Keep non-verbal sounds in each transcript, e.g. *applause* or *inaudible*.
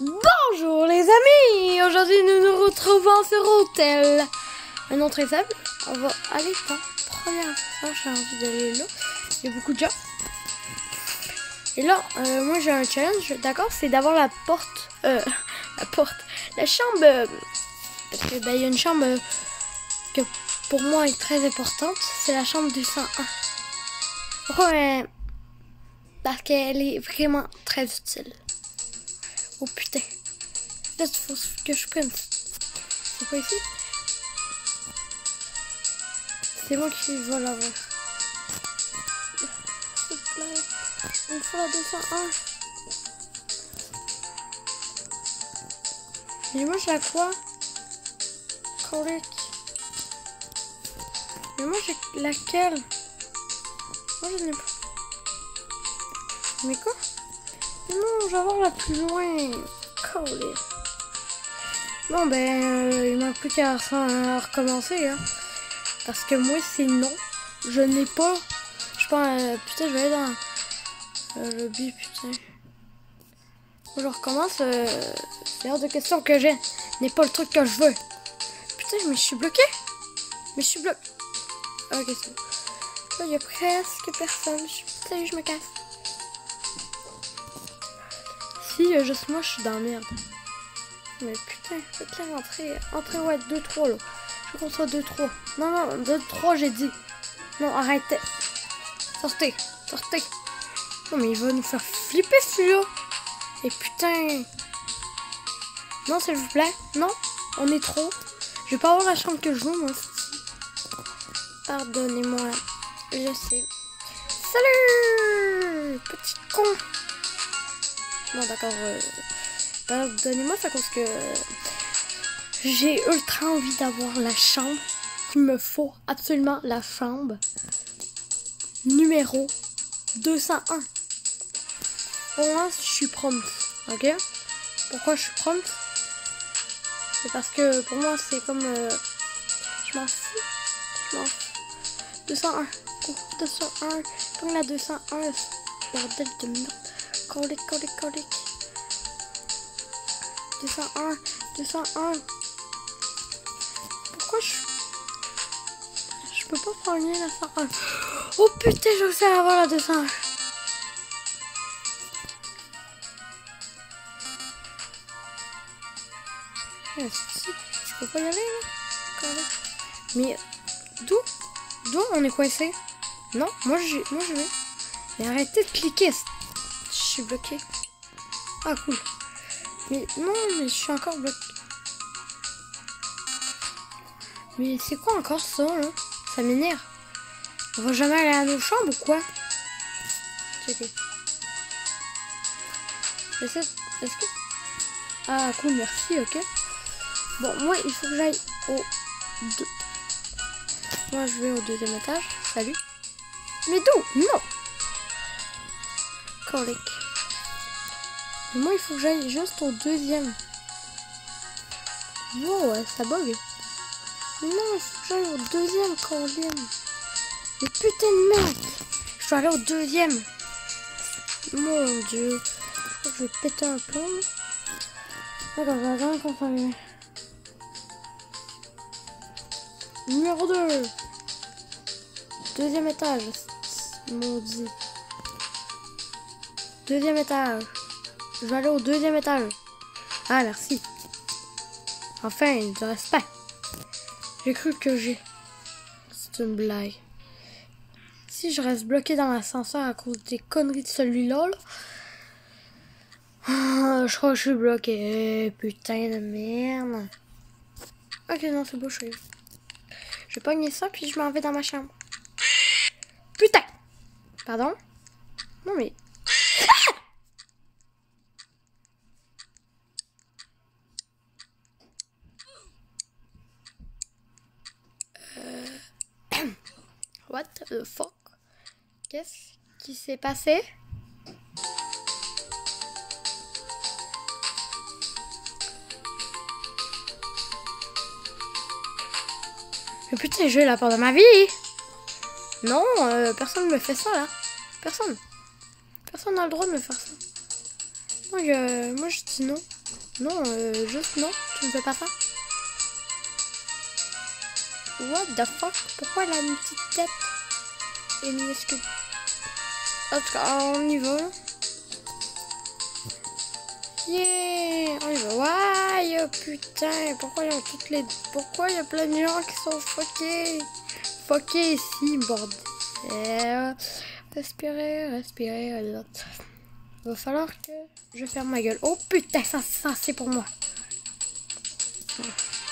Bonjour les amis Aujourd'hui nous nous retrouvons sur Hôtel. Un très simple, on va aller dans première fois, j'ai envie d'aller là. Il y a beaucoup de gens. Et là, euh, moi j'ai un challenge, d'accord, c'est d'avoir la porte, euh, *laughs* la porte, la chambre, euh, parce que ben, il y a une chambre euh, que pour moi est très importante, c'est la chambre du 101. Pourquoi Parce qu'elle est vraiment très utile. Oh putain. Là, il faut que je prenne. C'est pas ici C'est moi qui vais l'avoir. S'il te me faut la 201. Mais moi, j'ai quoi? Colique. Mais moi, j'ai laquelle? Moi, je n'ai pas. Mais quoi? Non, je vais avoir la plus loin. Collé. Bon, ben, euh, il m'a plus qu'à recommencer. Hein. Parce que moi, c'est non. Je n'ai pas. Je pense. Euh, putain, je vais aller dans. Euh, le but, putain. Je recommence. C'est hors de question que j'ai. N'est pas le truc que je veux. Putain, mais je suis bloqué. Mais je suis bloqué. Ok, c'est bon. Il y a presque personne. Putain, je me casse. Si, euh, juste moi, je suis dans merde. Mais putain, faites la rentrer. Entrez, ouais, 2-3 là. Je soit 2-3. Non, non, 2-3, j'ai dit. Non, arrêtez. Sortez, sortez. Non, mais il va nous faire flipper celui-là. Et putain. Non, s'il vous plaît. Non, on est trop. Je vais pas avoir la chambre que je veux, moi. Pardonnez-moi. Je sais. Salut Petit con Bon, d'accord. Euh, Pardonnez-moi, c'est à cause que j'ai ultra envie d'avoir la chambre. Il me faut absolument la chambre numéro 201. Pour moi, je suis prompt. Ok? Pourquoi je suis prompt C'est parce que pour moi, c'est comme. Euh, je m'en fous. Je m'en fous. 201. Oh, 201. Comme la 201. Bordel de merde. Colique, colique, colique. 201, 201. Pourquoi je... Je peux pas prendre la 101. Oh putain, je sais avoir la 201. Je peux pas y aller là? Mais d'où D'où on est coincé? Non, moi moi je vais. Mais arrêtez de cliquer suis bloqué. Ah, cool. Mais non, mais je suis encore bloqué. Mais c'est quoi encore ça, Ça m'énerve. On va jamais aller à nos chambres ou quoi? Est-ce que... Ah, cool, merci, ok. Bon, moi, il faut que j'aille au... Deux. Moi, je vais au deuxième étage. Salut. Mais d'où? Non Colique. Moi, il faut que j'aille juste au deuxième. Wow, ça bug. Non, il faut que j'aille au deuxième colline. Mais putain de merde. Je dois aller au deuxième. Mon dieu. Je, je vais péter un plomb. D'accord, je vais Numéro 2. Deuxième étage. Maudit. Deuxième étage. Je vais aller au deuxième étage. Ah, merci. Enfin, du respect. J'ai cru que j'ai... C'est une blague. Si je reste bloqué dans l'ascenseur à cause des conneries de celui-là, ah, je crois que je suis bloqué. Putain de merde. Ok, non, c'est beau, je suis... Je vais pogner ça, puis je m'en vais dans ma chambre. Putain! Pardon? Non, mais What fuck Qu'est-ce qui s'est passé? Mais putain, j'ai la peur de ma vie Non, euh, personne ne me fait ça là. Personne. Personne n'a le droit de me faire ça. Donc, euh, moi je dis non. Non, euh, juste non, tu ne fais pas ça. What the fuck? Pourquoi elle a une petite tête? Et minuscule En tout cas, on y va. Yeah On y va. Ouais, oh, putain, pourquoi il y a toutes les... Pourquoi il y a plein de gens qui sont fuckés? Fuckés ici, bordel. Respirer, respirer, Va falloir que je ferme ma gueule. Oh putain, ça, ça c'est pour moi.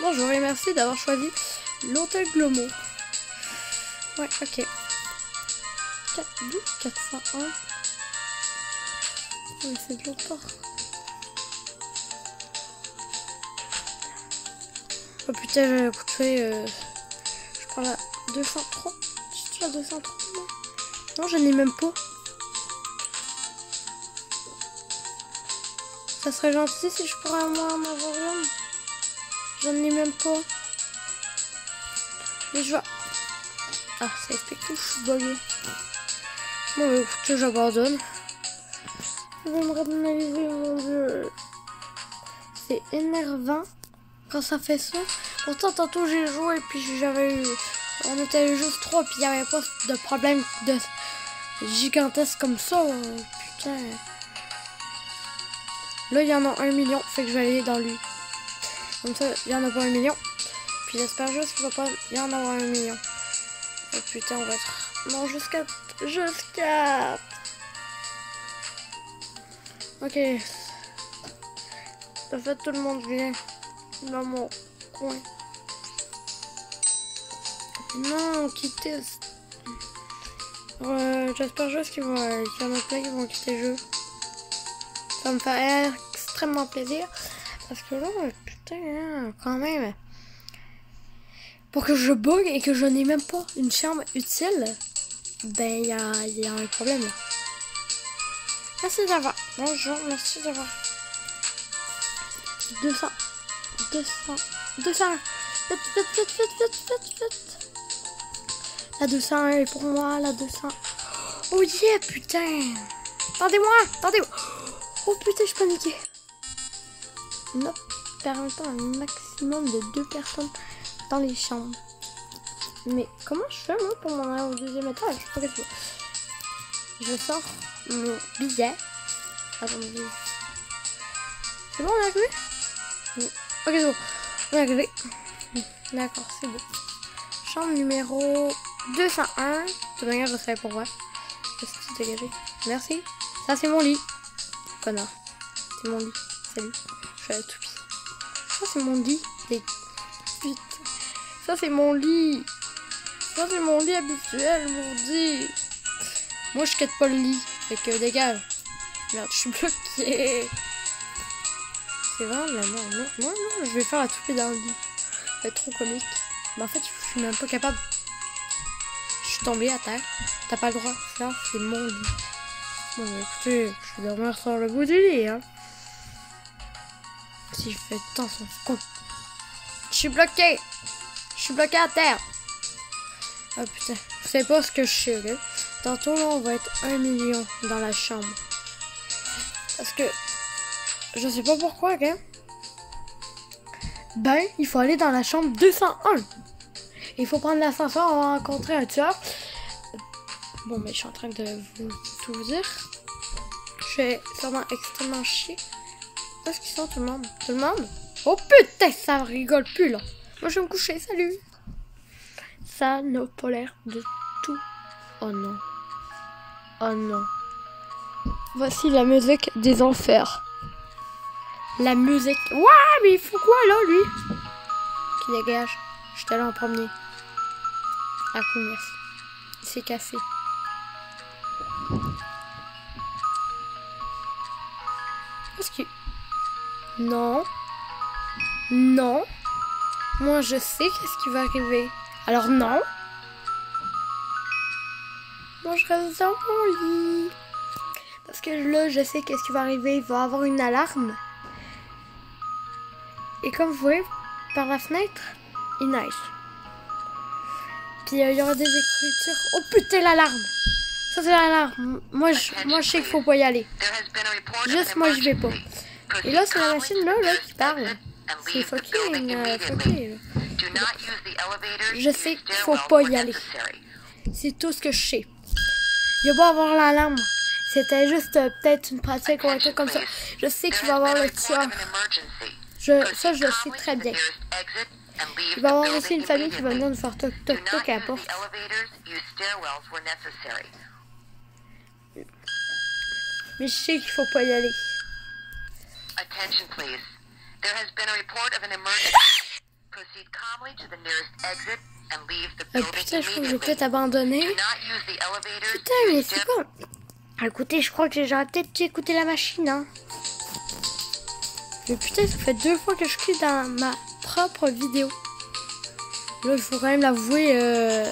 Bonjour et merci d'avoir choisi l'hôtel Glomo. Ouais, ok. 4, 401. Oui, c'est de l'autre Oh putain, j'ai écouté. Euh, je prends la 203. Tu la 203 Non, je n'ai même pas. Ça serait gentil si je pourrais moi en avoir une. J'en ai même pas. Mais je vois. Ah, ça explique tout, je suis bugué. Bon, écoute, j'abandonne. Je vais me mon dieu. C'est énervant quand ça fait ça. Pourtant, tantôt j'ai joué et puis j'avais eu. On était juste trois, puis il n'y avait pas de problème de gigantesque comme ça. Putain. Là, il y en a un million, fait que je vais aller dans lui. Comme ça, il y en a pas un million. Puis j'espère juste qu'il va pas y en avoir un million. Oh putain, on va être... Non, jusqu'à... Jusqu'à... Ok. En fait, tout le monde vient dans mon coin. Non, quitter... Euh, j'espère juste qu'il y en a plein qui vont quitter le jeu. Ça me fait extrêmement plaisir. Parce que là, putain, hein, quand même. Pour que je bug et que je n'ai même pas une chambre utile, ben, il y a, un problème là. Merci d'avoir. Bonjour, merci d'avoir. 200. 200. 200. Vite, vite, vite, vite, vite, vite, vite. La 201 est pour moi, la 200. Oh yeah, putain. Attendez-moi, attendez-moi. Oh putain, je paniquais. Non, permettant un maximum de deux personnes dans les chambres. Mais comment je fais moi pour m'en aller au deuxième étage Je sors mon billet. Attendez. C'est bon, on est arrivé Ok, c'est bon. On est arrivé. D'accord, c'est bon. Chambre numéro 201. De toute manière, je sais pourquoi. Je suis dégagé. Merci. Ça, c'est mon lit. Connard. C'est mon lit. Salut. Je suis à la toupie. Ça, c'est mon lit. Putain. Ça, c'est mon lit. Ça, c'est mon lit habituel, dit. Moi, je quitte pas le lit. Fait que dégage. Merde, je suis bloqué. C'est vraiment la merde. Non, non, non, je vais faire la toupie dans le lit. Être trop comique. Mais en fait, je suis même pas capable. Je suis tombée à terre. T'as pas le droit. C'est mon lit. Bon, bah, écoutez, je vais dormir sur le bout du lit, hein. Si je fais tant son con. Je suis bloqué. Je suis bloqué à terre. Ah putain, savez pas ce que je suis, ok? Tantôt, là, on va être un million dans la chambre. Parce que, je sais pas pourquoi, ok? Ben, il faut aller dans la chambre 201. Il faut prendre l'ascenseur, on va rencontrer un tueur. Bon, mais je suis en train de vous tout vous dire. Je vais sûrement extrêmement chier. Où est-ce qu'ils sont, tout le monde? Tout le monde? Oh putain, ça rigole plus, là. Moi, je vais me coucher, salut. L'air de tout. Oh non. Oh non. Voici la musique des enfers. La musique. Ouais, mais il faut quoi, là, lui? Qui dégage. J'étais là en premier. Ah, cool, merci. Il s'est cassé. Est-ce que... Non. Non. Moi, je sais qu'est-ce qui va arriver. Alors non. Moi, je reste dans mon lit. Parce que là, je sais qu'est-ce qui va arriver. Il va avoir une alarme. Et comme vous voyez, par la fenêtre, il neige. Puis euh, il y aura des écritures. Oh putain, l'alarme! Ça, c'est l'alarme. Moi, je, moi, je sais qu'il faut pas y aller. Juste, moi, je vais pas. Et là, c'est la machine là, là qui parle. C'est fucking euh, fucké, là. Je sais qu'il faut pas y aller. C'est tout ce que je sais. Je vais pas avoir l'alarme. C'était juste euh, peut-être une pratique ou un truc comme ça. Je sais qu'il va avoir le tueur. Je, ça, je le sais très bien. Il va y avoir aussi une famille qui va venir nous faire toc toc toc à la porte. Mais je sais qu'il faut pas y aller. Attention, please. There has been a report of an emergency. *laughs* Ah, putain, je crois que je vais peut-être abandonner. Putain, mais c'est quoi Ah, Écoutez, je crois que j'aurais peut-être dû écouter la machine, hein. Mais putain, ça fait deux fois que je crie dans ma propre vidéo. Là, il faut quand même l'avouer, euh...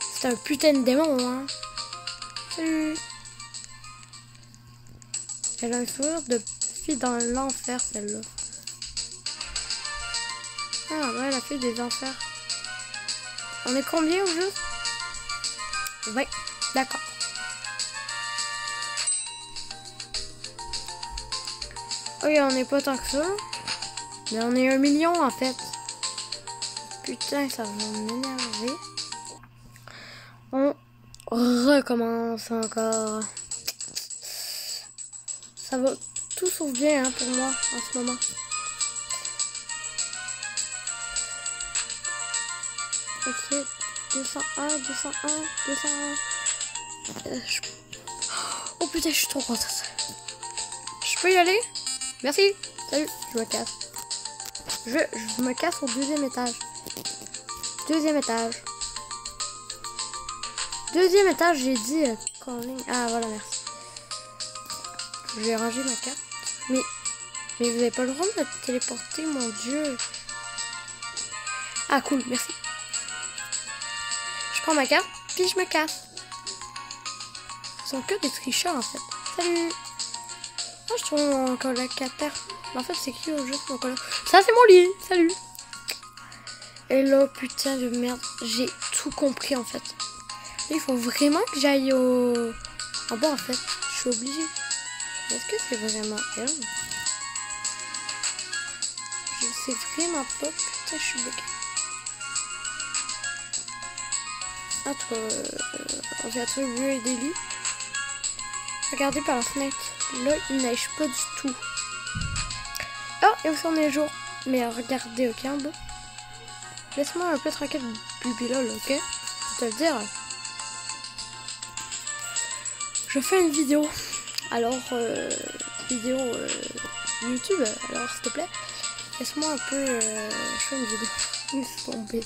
C'est un putain de démon, hein. Salut. Elle a un sourire de fille dans l'enfer, celle-là. Ah, ouais, la fille des enfers. On est combien au juste 20. D'accord. Ok, on n'est pas tant que ça. Mais on est un million en fait. Putain, ça va m'énerver. On recommence encore. Ça va tout sauf bien hein, pour moi en ce moment. Ok, 201, 201, 201. Euh, je- Oh putain, je suis trop contente. Je peux y aller? Merci. Salut, je me casse. Je, me casse au deuxième étage. Deuxième étage. Deuxième étage, j'ai dit euh. Ah voilà, merci. Je vais ranger ma carte. Mais, mais vous avez pas le droit de téléporter, mon dieu. Ah cool, merci. Prends ma carte, puis je me casse. Ce sont que des tricheurs en fait. Salut. Moi je trouve mon colocataire. Mais en fait c'est qui au juste mon coloc Ça c'est mon lit. Salut. Et là putain de merde, j'ai tout compris en fait. Il faut vraiment que j'aille au. En bas en fait. Je suis obligée. Est-ce que c'est vraiment elle? Je sais vraiment pas. Putain, je suis bloquée. En tout cas, euh, vient trouver des lits. Regardez par la fenêtre. Là, il neige pas du tout. Oh, et aussi on est jour. Mais regardez, ok, bas. Laisse-moi un peu tranquille, Bubilol, ok? Je te le dire. Je fais une vidéo. Alors, euh, vidéo euh, YouTube. Alors, s'il te plaît, laisse-moi un peu. euh, je fais une vidéo. *laughs* Laisse tomber.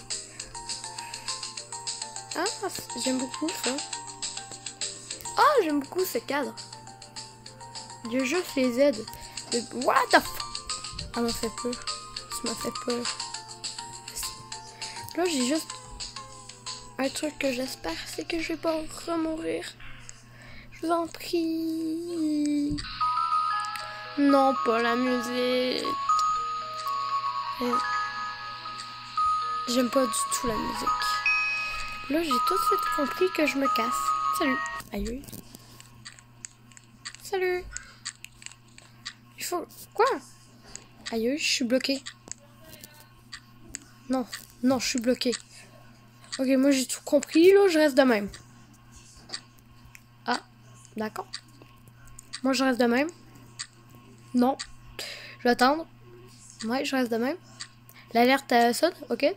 Ah, j'aime beaucoup ça. Ah, j'aime beaucoup ce cadre. Dieu juste les aide. Le- What the. Ah, m'a fait peur. Ça m'a fait peur. Là, j'ai juste un truc que j'espère, c'est que je vais pas remourir. Je vous en prie. Non, pas la musique. Euh, J'aime pas du tout la musique. Là, j'ai tout de suite compris que je me casse. Salut. Aïe. Salut. Il faut... Quoi? Aïe, je suis bloquée. Non, non, je suis bloquée. Ok, moi j'ai tout compris, là, je reste de même. Ah, d'accord. Moi je reste de même. Non. Je vais attendre. Ouais, je reste de même. L'alerte euh, sonne, ok.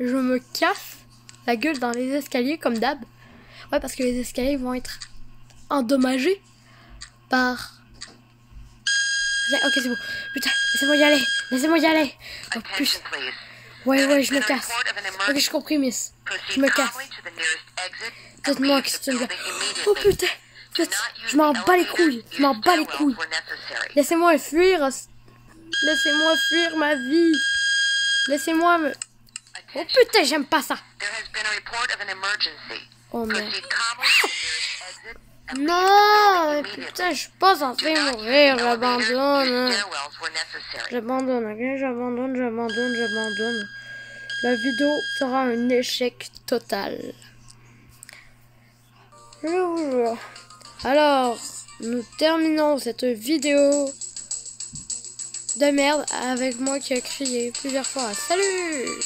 Je me casse la gueule dans les escaliers comme d'hab. Ouais, parce que les escaliers vont être endommagés par. Ok, c'est bon. Putain, laissez-moi y aller. Laissez-moi y aller. Oh, putain. Ouais, ouais, je me casse. Ok, j'ai compris, miss. Je me casse. Dites-moi leave que Oh putain. Je m'en bats les couilles. Je m'en bats les couilles. Laissez-moi fuir. Laissez-moi fuir ma vie. Laissez-moi me. Oh putain, j'aime pas ça. Oh merde. Non, putain, je suis pas Do censé not use the mourir. J'abandonne. Hein. J'abandonne, ok? J'abandonne, j'abandonne, j'abandonne. La vidéo sera un échec total. Alors, nous terminons cette vidéo de merde avec moi qui a crié plusieurs fois. Salut